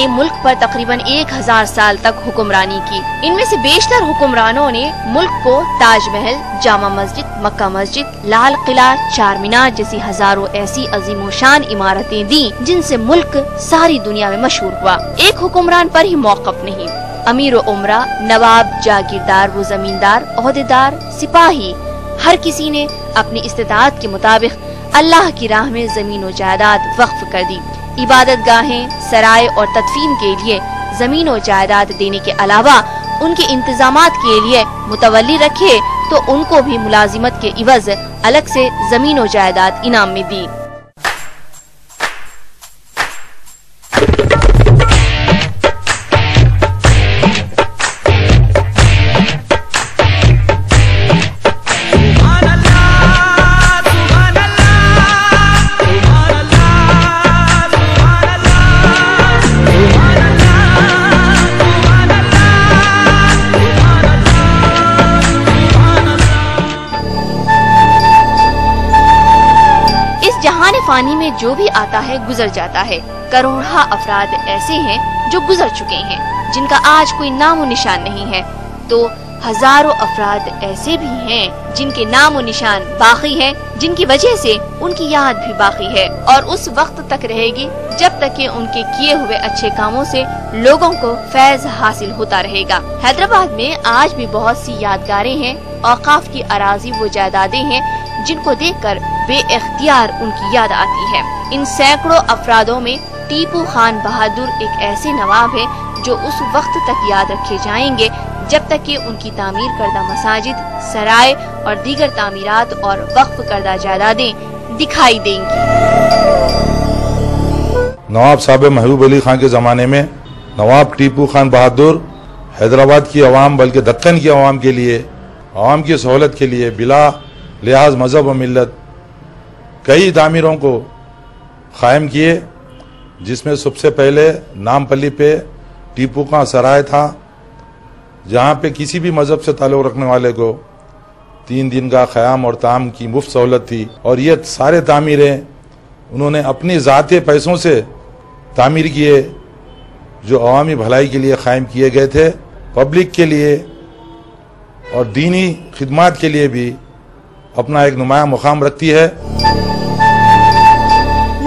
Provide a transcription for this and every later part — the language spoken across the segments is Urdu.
نے ملک پر تقریباً ایک ہزار سال تک حکمرانی کی۔ ان میں سے بیشتر حکمرانوں نے ملک کو تاج محل، جامع مسجد، مکہ مسجد، لال قلعہ، چار مینار جیسی ہزاروں ایسی عظیم و شان عمارتیں دی جن سے ملک ساری دنیا میں مشہور ہوا۔ ایک حکمران پر ہی موقف نہیں۔ امیر و عمرہ، نواب، جاگیردار و زمیندار، عہدیدار، سپاہی، ہر کسی نے اپنی استطاعت کے مطابق اللہ کی راہ میں زمین و جائیداد وقف کر دی۔ عبادت گاہیں سرائے اور تدفین کے لیے، زمین و جائیداد دینے کے علاوہ ان کے انتظامات کے لیے متولی رکھے تو ان کو بھی ملازمت کے عوض الگ سے زمین و جائیداد انعام میں دی۔ جہان فانی میں جو بھی آتا ہے گزر جاتا ہے۔ کروڑہ افراد ایسے ہیں جو گزر چکے ہیں، جن کا آج کوئی نام و نشان نہیں ہے۔ تو ہزاروں افراد ایسے بھی ہیں جن کے نام و نشان باقی ہیں، جن کی وجہ سے ان کی یاد بھی باقی ہے۔ اور اس وقت تک رہے گی جب تک کہ ان کے کیے ہوئے اچھے کاموں سے لوگوں کو فیض حاصل ہوتا رہے گا۔ حیدرآباد میں آج بھی بہت سی یادگاریں ہیں، اوقاف کی اراضی وہ جائیدادیں ہیں جن کو دیکھ کر بے اختیار ان کی یاد آتی ہے۔ ان سینکڑوں افرادوں میں ٹیپو خان بہادر ایک ایسے نواب ہے جو اس وقت تک یاد رکھے جائیں گے جب تک کہ ان کی تعمیر کردہ مساجد، سرائے اور دیگر تعمیرات اور وقف کردہ جائیدادیں دکھائی دیں گی۔ نواب صاحب محبوب علی خان کے زمانے میں نواب ٹیپو خان بہادر حیدرآباد کی عوام بلکہ دکن کی عوام کے لیے، عوام کی سہولت کے لیے بلا لحاظ مذہب و ملت کئی تعمیروں کو قائم کیے، جس میں سب سے پہلے نام پلی پہ ٹیپو کا سرائے تھا، جہاں پہ کسی بھی مذہب سے تعلق رکھنے والے کو تین دن کا قیام اور تعام کی مفت سہولت تھی۔ اور یہ سارے تعمیریں انہوں نے اپنی ذاتی پیسوں سے تعمیر کیے، جو عوامی بھلائی کے لیے قائم کیے گئے تھے، پبلک کے لیے اور دینی خدمات کے لیے بھی اپنا ایک نمایاں مقام رکھتی ہے۔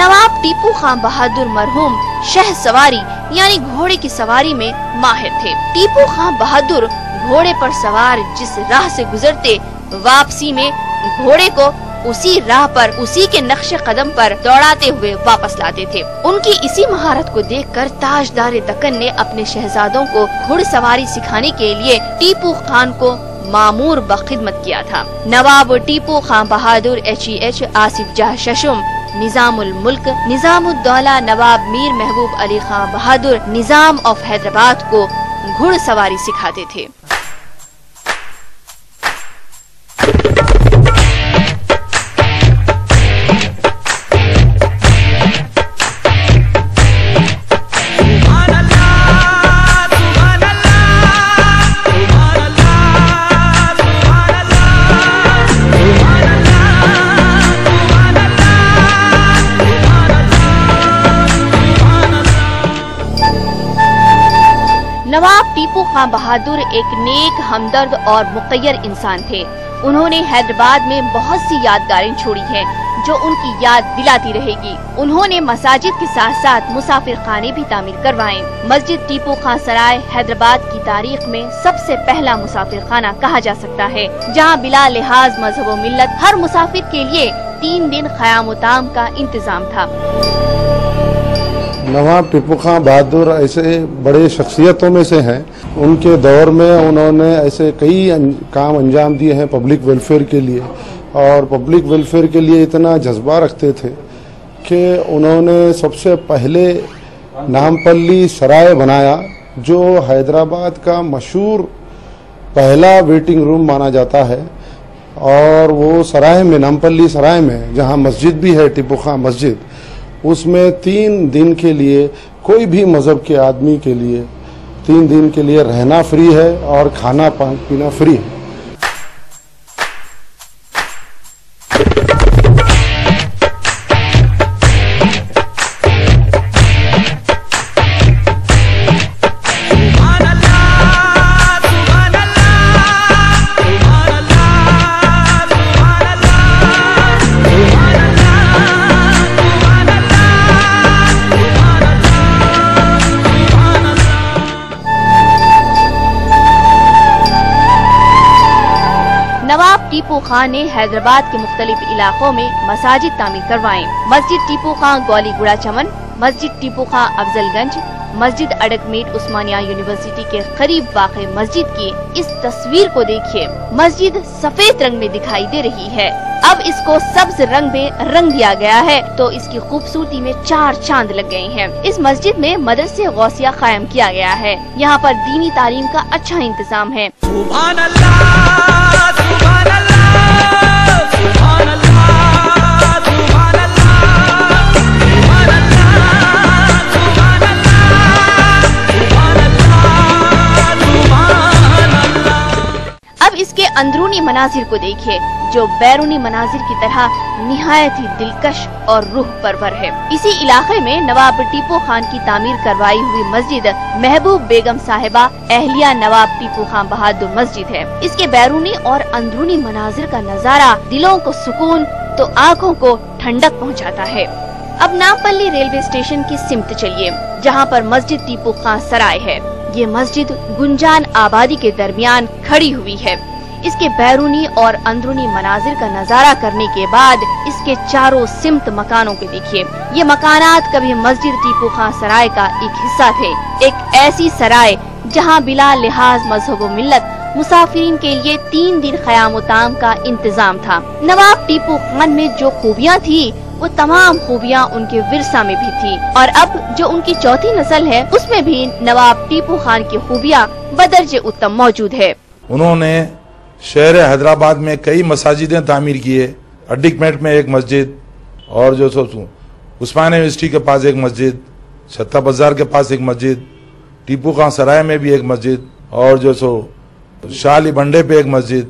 نواب ٹیپو خان بہادر مرحوم شہ سواری یعنی گھوڑے کی سواری میں ماہر تھے۔ ٹیپو خان بہادر گھوڑے پر سوار جس راہ سے گزرتے واپسی میں گھوڑے کو اسی راہ پر، اسی کے نقش قدم پر دوڑاتے ہوئے واپس لاتے تھے۔ ان کی اسی مہارت کو دیکھ کر تاجدار دکن نے اپنے شہزادوں کو گھڑ سواری سکھانے کے لیے ٹیپو خان کو معمور بخدمت کیا تھا۔ Nawab Tipu Khan Bahadur H E H Asaf Jah ششم نظام الملک نظام الدولہ نواب میر محبوب علی خان بہادر، نظام آف حیدرآباد کو گھڑ سواری سکھاتے تھے۔ خاں بہادر ایک نیک ہمدرد اور مقیر انسان تھے۔ انہوں نے حیدرآباد میں بہت سی یادگاریں چھوڑی ہیں جو ان کی یاد دلاتی رہے گی۔ انہوں نے مساجد کے ساتھ ساتھ مسافر خانے بھی تعمیر کروائیں۔ مسجد ٹیپو خان سرائے حیدرآباد کی تاریخ میں سب سے پہلا مسافر خانہ کہا جا سکتا ہے، جہاں بلا لحاظ مذہب و ملت ہر مسافر کے لیے تین دن خیام و تام کا انتظام تھا۔ نواب ٹپو خان بہادر ایسے بڑے شخصیتوں میں سے ہیں۔ ان کے دور میں انہوں نے ایسے کئی کام انجام دیے ہیں پبلک ویلفیئر کے لیے۔ اور پبلک ویلفیئر کے لیے اتنا جذبہ رکھتے تھے کہ انہوں نے سب سے پہلے نام پلی سرائے بنایا، جو حیدرآباد کا مشہور پہلا ویٹنگ روم مانا جاتا ہے۔ اور وہ سرائے میں نامپلی سرائے میں، جہاں مسجد بھی ہے، ٹیپو خان مسجد۔ اس میں تین دن کے لیے کوئی بھی مذہب کے آدمی کے لیے تین دن کے لیے رہنا فری ہے اور کھانا پینا فری ہے۔ نے حیدرآباد کے مختلف علاقوں میں مساجد تعمیر کروائے۔ مسجد ٹیپو خان گولی گڑا چمن، مسجد ٹیپو خان افضل گنج، مسجد اڈک میٹ عثمانیہ یونیورسٹی کے قریب واقع مسجد کی اس تصویر کو دیکھیے۔ مسجد سفید رنگ میں دکھائی دے رہی ہے۔ اب اس کو سبز رنگ میں رنگ دیا گیا ہے، تو اس کی خوبصورتی میں چار چاند لگ گئے ہیں۔ اس مسجد میں مدرسے غوثیہ قائم کیا گیا ہے۔ یہاں پر دینی تعلیم کا اچھا انتظام ہے۔ سبحان اللہ! اس کے اندرونی مناظر کو دیکھیے، جو بیرونی مناظر کی طرح نہایت ہی دلکش اور روح پرور ہے۔ اسی علاقے میں نواب ٹیپو خان کی تعمیر کروائی ہوئی مسجد محبوب بیگم صاحبہ اہلیہ نواب ٹیپو خان بہادر مسجد ہے۔ اس کے بیرونی اور اندرونی مناظر کا نظارہ دلوں کو سکون تو آنکھوں کو ٹھنڈک پہنچاتا ہے۔ اب ناپلی ریلوے اسٹیشن کی سمت چلیے، جہاں پر مسجد ٹیپو خان سرائے ہے۔ یہ مسجد گنجان آبادی کے درمیان کھڑی ہوئی ہے۔ اس کے بیرونی اور اندرونی مناظر کا نظارہ کرنے کے بعد اس کے چاروں سمت مکانوں کے دیکھیے۔ یہ مکانات کبھی مسجد ٹیپو خان سرائے کا ایک حصہ تھے۔ ایک ایسی سرائے جہاں بلا لحاظ مذہب و ملت مسافرین کے لیے تین دن خیام و تام کا انتظام تھا۔ نواب ٹیپو خان میں جو خوبیاں تھی، وہ تمام خوبیاں ان کے ورثہ میں بھی تھی اور اب جو ان کی چوتھی نسل ہے، اس میں بھی نواب ٹیپو خان کی خوبیاں بدرج اتم موجود ہے انہوں نے شہر حیدرآباد میں کئی مساجدیں تعمیر کیے اڈک میٹ میں ایک مسجد اور جو سو عثمان یونیورسٹی کے پاس ایک مسجد چھتہ بازار کے پاس ایک مسجد، ٹیپو خان سرائے میں بھی ایک مسجد اور جو سو شالی بنڈے پہ ایک مسجد۔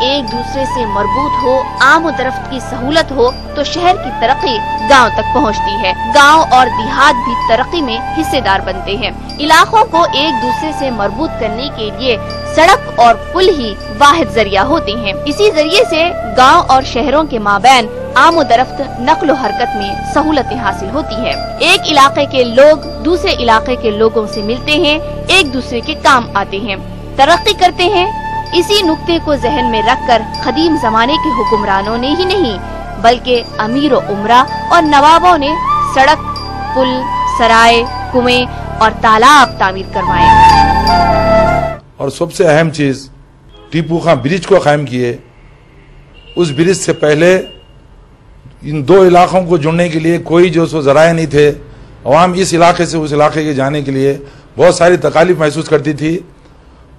ایک دوسرے سے مربوط ہو، عام و درفت کی سہولت ہو، تو شہر کی ترقی گاؤں تک پہنچتی ہے۔ گاؤں اور دیہات بھی ترقی میں حصے دار بنتے ہیں۔ علاقوں کو ایک دوسرے سے مربوط کرنے کے لیے سڑک اور پل ہی واحد ذریعہ ہوتے ہیں۔ اسی ذریعے سے گاؤں اور شہروں کے مابین عام و درفت، نقل و حرکت میں سہولتیں حاصل ہوتی ہے ایک علاقے کے لوگ دوسرے علاقے کے لوگوں سے ملتے ہیں، ایک دوسرے کے کام آتے ہیں۔ ترقی کرتے ہیں اسی نقطے کو ذہن میں رکھ کر قدیم زمانے کے حکمرانوں نے ہی نہیں، بلکہ امیر و عمرہ اور نوابوں نے سڑک، پل، سرائے، کنویں اور تالاب تعمیر کروائے۔ اور سب سے اہم چیز، ٹیپو خان برج کو قائم کیے۔ اس برج سے پہلے ان دو علاقوں کو جڑنے کے لیے کوئی جو سو ذرائع نہیں تھے، عوام اس علاقے سے اس علاقے کے جانے کے لیے بہت ساری تکالیف محسوس کرتی تھی۔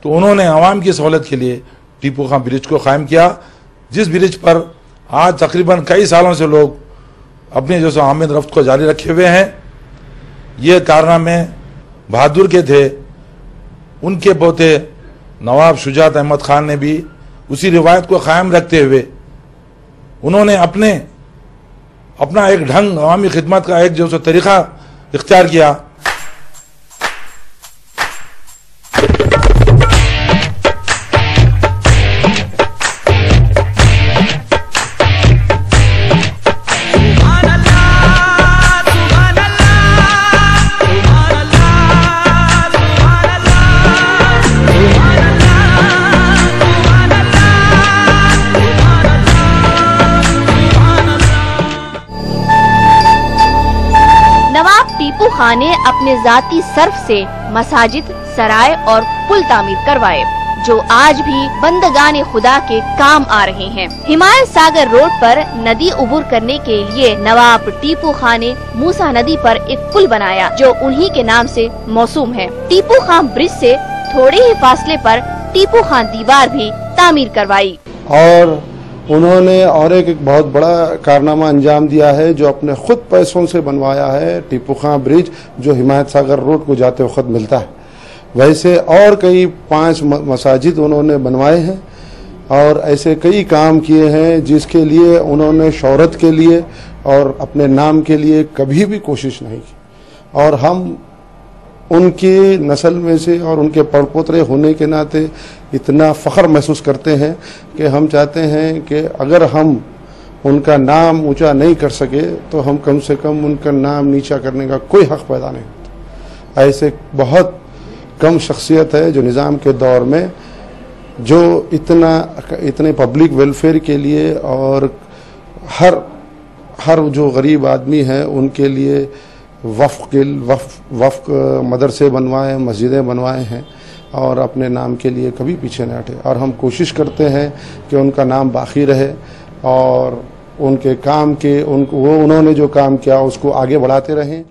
تو انہوں نے عوام کی سہولت کے لیے ٹیپو خان برج کو قائم کیا۔ جس برج پر آج تقریباً کئی سالوں سے لوگ اپنی جو سو آمد رفت کو جاری رکھے ہوئے ہیں، یہ کارنامے بہادر کے تھے۔ ان کے پوتے نواب شجاعت احمد خان نے بھی اسی روایت کو قائم رکھتے ہوئے انہوں نے اپنے، اپنا ایک ڈھنگ عوامی خدمت کا ایک جو سو طریقہ اختیار کیا۔ نے اپنے ذاتی صرف سے مساجد، سرائے اور پل تعمیر کروائے، جو آج بھی بندگان خدا کے کام آ رہے ہیں۔ ہمایت ساگر روڈ پر ندی عبور کرنے کے لیے نواب ٹیپو خان نے موسا ندی پر ایک پل بنایا، جو انہی کے نام سے موسوم ہے۔ ٹیپو خان برج سے تھوڑے ہی فاصلے پر ٹیپو خان دیوار بھی تعمیر کروائی۔ اور انہوں نے اور ایک ایک بہت بڑا کارنامہ انجام دیا ہے جو اپنے خود پیسوں سے بنوایا ہے، ٹیپو خان برج، جو ہمایت ساگر روڈ کو جاتے وقت ملتا ہے۔ ویسے اور کئی پانچ مساجد انہوں نے بنوائے ہیں اور ایسے کئی کام کیے ہیں جس کے لیے انہوں نے شہرت کے لیے اور اپنے نام کے لیے کبھی بھی کوشش نہیں کی۔ اور ہم ان کی نسل میں سے اور ان کے پڑپوترے ہونے کے ناطے اتنا فخر محسوس کرتے ہیں کہ ہم چاہتے ہیں کہ اگر ہم ان کا نام اونچا نہیں کر سکے تو ہم کم سے کم ان کا نام نیچا کرنے کا کوئی حق پیدا نہیں ہوتا۔ ایسے بہت کم شخصیت ہے جو نظام کے دور میں جو اتنا، اتنے پبلک ویلفیئر کے لیے اور ہر ہر جو غریب آدمی ہیں ان کے لیے وفق وفق وفق مدرسے بنوائے، مسجدیں بنوائے ہیں اور اپنے نام کے لیے کبھی پیچھے نہ ہٹے۔ اور ہم کوشش کرتے ہیں کہ ان کا نام باقی رہے اور ان کے کام کے، ان وہ انہوں نے جو کام کیا اس کو آگے بڑھاتے رہیں۔